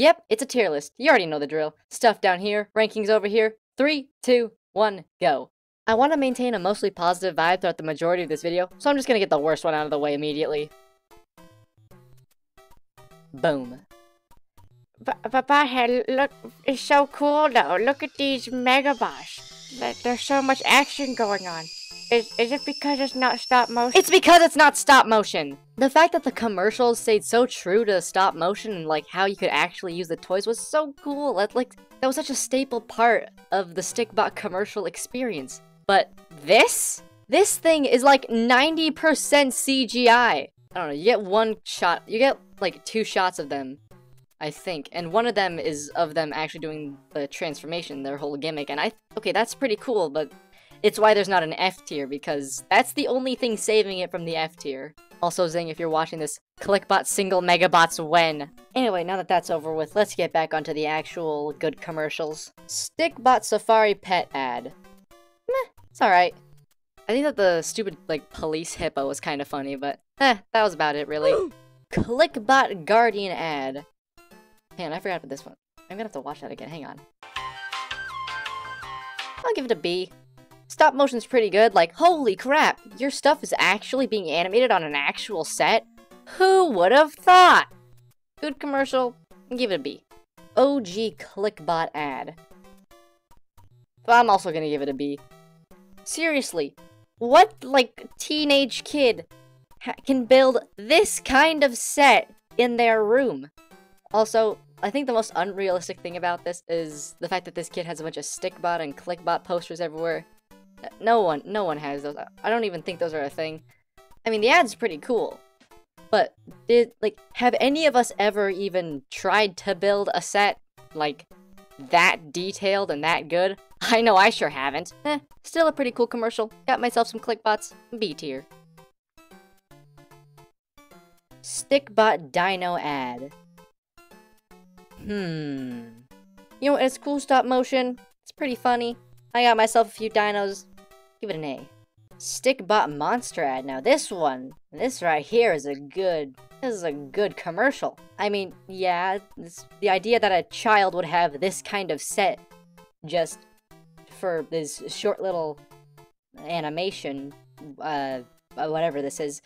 Yep, it's a tier list. You already know the drill. Stuff down here, rankings over here. Three, two, one, go. I want to maintain a mostly positive vibe throughout the majority of this video, so I'm just gonna get the worst one out of the way immediately. Boom. But, but Butthead, look, it's so cool though. Look at these megabots. There- There's so much action going on. Is, is it because it's not stop motion? It's because it's not stop motion. The fact that the commercials stayed so true to stop motion and like how you could actually use the toys was so cool. That like that was such a staple part of the Stikbot commercial experience. But this, this thing is like 90% CGI. I don't know. You get one shot. You get like two shots of them, I think, and one of them is of them actually doing the transformation, their whole gimmick. And I okay, that's pretty cool, but it's why there's not an F tier, because that's the only thing saving it from the F tier. Also, Zing, if you're watching this, Klikbot single megabots when. Anyway, now that that's over with, let's get back onto the actual good commercials. Stikbot Safari Pet ad. Meh, it's alright. I think that the stupid, like, police hippo was kind of funny, but eh, that was about it, really. Klikbot Guardian ad. Man, I forgot about this one. I'm gonna have to watch that again, hang on. I'll give it a B. Stop motion's pretty good, like, holy crap, your stuff is actually being animated on an actual set? Who would have thought? Good commercial, give it a B. OG Klikbot ad. But I'm also gonna give it a B. Seriously, what, like, teenage kid can build this kind of set in their room? Also, I think the most unrealistic thing about this is the fact that this kid has a bunch of stikbot and klikbot posters everywhere. No one, no one has those. I- I don't even think those are a thing. I mean, the ad's pretty cool, but did like have any of us ever even tried to build a set like that detailed and that good? I know I sure haven't. Eh, still a pretty cool commercial. Got myself some klikbots. B tier. Stikbot Dino ad. Hmm. You know, it's cool stop motion. It's pretty funny. I got myself a few dinos. Give it an A. Stikbot monster ad. Now this one, this right here is a good, this is a good commercial. I mean, yeah, the idea that a child would have this kind of set just for this short little animation, uh, uh, whatever this is.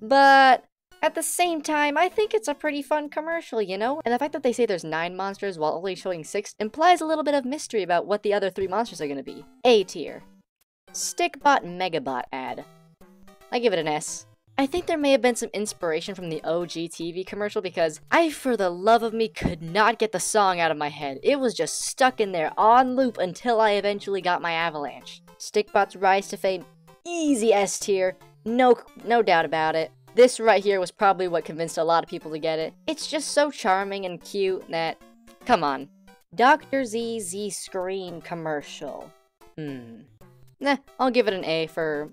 But at the same time, I think it's a pretty fun commercial, you know? And the fact that they say there's nine monsters while only showing six implies a little bit of mystery about what the other three monsters are gonna be. A tier. Stikbot Megabot ad. I give it an S. I think there may have been some inspiration from the OG TV commercial because I, for the love of me, could not get the song out of my head. It was just stuck in there on loop until I eventually got my avalanche. Stikbot's rise to fame, easy S tier, no, no doubt about it. This right here was probably what convinced a lot of people to get it. It's just so charming and cute that, come on. Dr. ZZ Screen commercial. Hmm. Nah, I'll give it an A for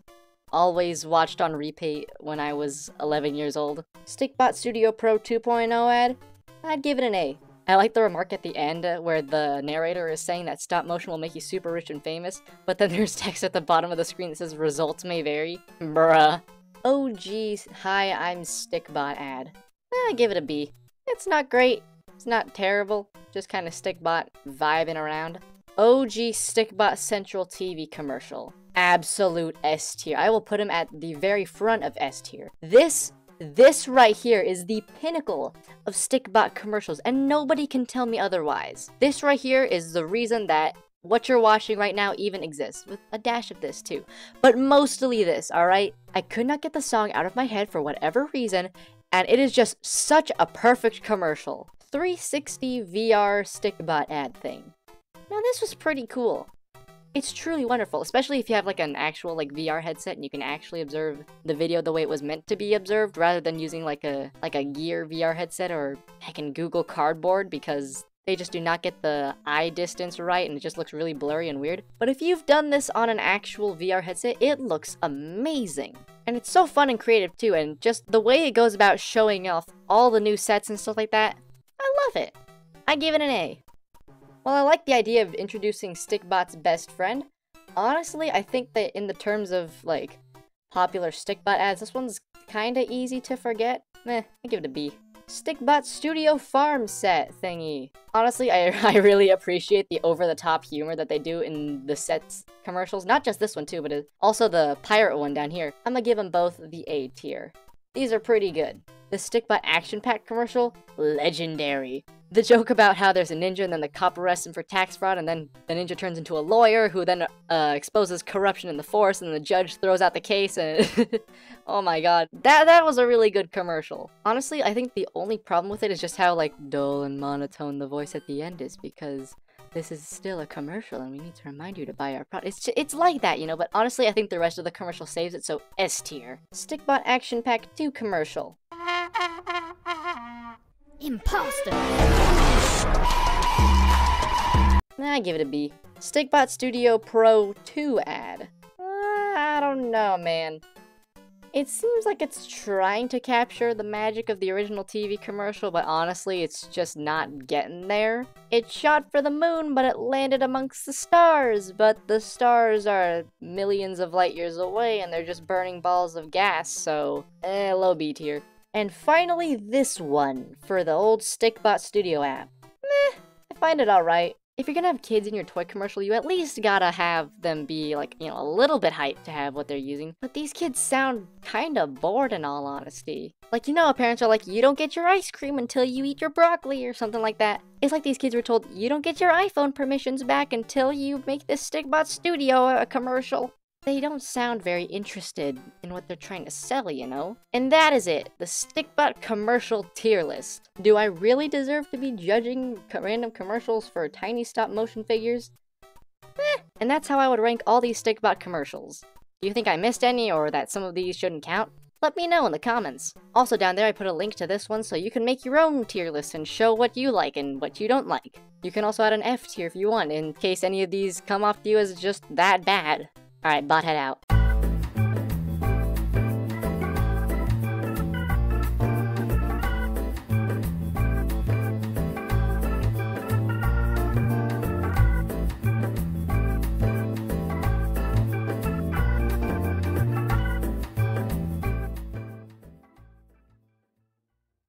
always watched on repeat when I was 11 years old. Stikbot Studio Pro 2.0 ad? I'd give it an A. I like the remark at the end uh, where the narrator is saying that stop motion will make you super rich and famous, but then there's text at the bottom of the screen that says results may vary. Bruh. Oh geez, hi, I'm Stikbot ad. I give it a B. It's not great. It's not terrible. Just kind of Stikbot vibing around. OG Stikbot Central TV commercial. Absolute S tier. I will put him at the very front of S tier. This, this right here is the pinnacle of Stikbot commercials, and nobody can tell me otherwise. This right here is the reason that what you're watching right now even exists, with a dash of this too. But mostly this, alright? I could not get the song out of my head for whatever reason, and it is just such a perfect commercial. 360 VR Stikbot ad thing. Now this was pretty cool. It's truly wonderful, especially if you have like an actual like VR headset and you can actually observe the video the way it was meant to be observed rather than using like a like a Gear VR headset or heckin' Google Cardboard because they just do not get the eye distance right and it just looks really blurry and weird. But if you've done this on an actual VR headset, it looks amazing. And it's so fun and creative too, and just the way it goes about showing off all the new sets and stuff like that, I love it. I give it an A. While I like the idea of introducing Stikbot's best friend, honestly, I think that in the terms of, like, popular Stikbot ads, this one's kinda easy to forget. Meh, I give it a B. Stikbot Studio Farm set thingy. Honestly, I, I really appreciate the over-the-top humor that they do in the sets commercials. Not just this one too, but also the pirate one down here. I'm gonna give them both the A tier. These are pretty good. The Stikbot Action Pack commercial, legendary. The joke about how there's a ninja and then the cop arrests him for tax fraud and then the ninja turns into a lawyer who then uh, exposes corruption in the force and the judge throws out the case and oh my god that that was a really good commercial honestly i think the only problem with it is just how like dull and monotone the voice at the end is because this is still a commercial and we need to remind you to buy our product. It's, it's like that, you know, but honestly, I think the rest of the commercial saves it, so S tier. Stikbot Action Pack 2 commercial. Imposter. I give it a B. Stikbot Studio Pro 2 ad. Uh, I don't know, man. It seems like it's trying to capture the magic of the original TV commercial, but honestly, it's just not getting there. It shot for the moon, but it landed amongst the stars, but the stars are millions of light years away and they're just burning balls of gas, so eh, low B tier. And finally, this one for the old Stikbot Studio app. Meh, I find it alright if you're gonna have kids in your toy commercial, you at least gotta have them be like, you know, a little bit hyped to have what they're using. But these kids sound kinda bored in all honesty. Like, you know, parents are like, you don't get your ice cream until you eat your broccoli or something like that. It's like these kids were told, you don't get your iPhone permissions back until you make this Stikbot Studio a commercial they don't sound very interested in what they're trying to sell, you know? And that is it, the Stikbot commercial tier list. Do I really deserve to be judging random commercials for tiny stop motion figures? Eh, and that's how I would rank all these Stikbot commercials. Do you think I missed any or that some of these shouldn't count? Let me know in the comments. Also down there I put a link to this one so you can make your own tier list and show what you like and what you don't like. You can also add an F tier if you want in case any of these come off to you as just that bad. Alright, bot head out.